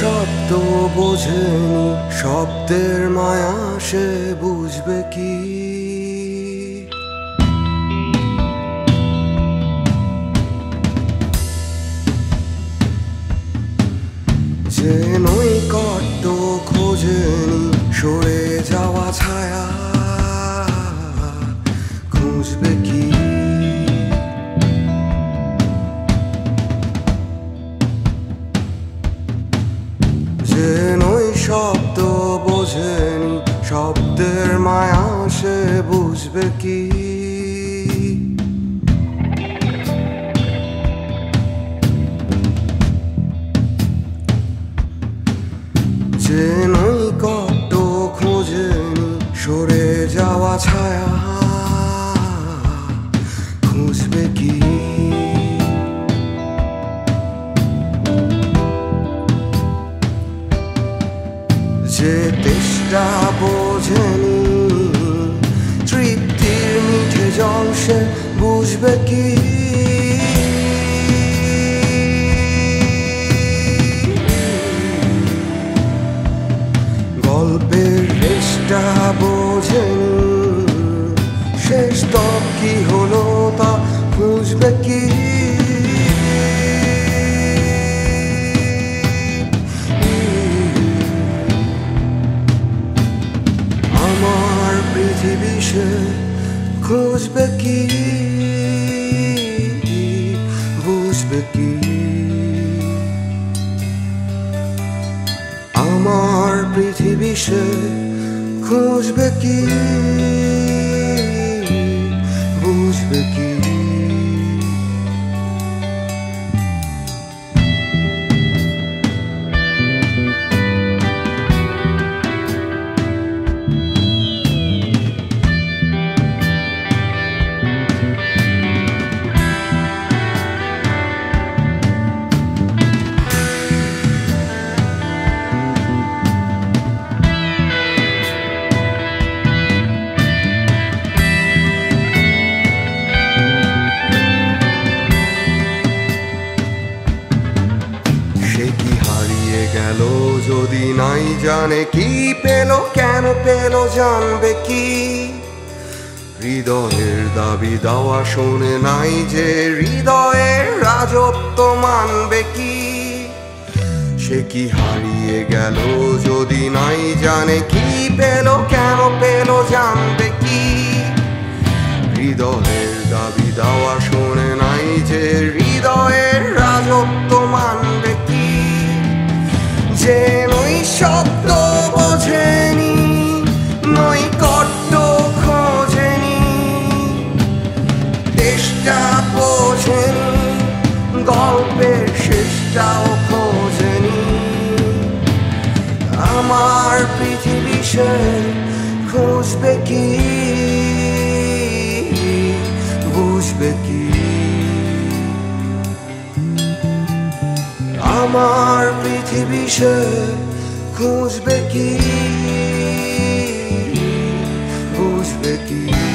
শব্দ বোঝেনি শব্দের মায়া সে বুঝবে কি? যে নই কট্ট খোঁজেনি সরে শব্দের মায়া সে বুঝবে কি যে তেষ্টা বোঝেনি, তৃপ্তির মিঠে জল সে বুঝবে কি? গল্পের রেশটা বোঝেনি, শেষ তব কি হলো তা খুঁজবে কি? সে খুঁজবে কি বুঝবে কি আমার পৃথিবী সে খুঁজবে কি বুঝবে কি যদি নাই জানে কি পেল, কেন পেল, জানবে কি? হৃদয়ের দাবি দাওয়া শোনে নাই যে হৃদয়ের রাজত্ব মানবে কি? সে কি হারিয়ে গেল যদি নাই জানে কি পেল, কেন পেল, জানবে কি? হৃদয়ের দাবি দাওয়া শোনে নই শব্দ বোঝেনি নই কট্ট খোঁজেনি। দেশটা বোঝেনি, গল্পের শেষটাও খোঁজেনি। আমার পৃথিবী সে খুঁজবে আমার পৃথিবী সে Uzbeki, Uzbeki.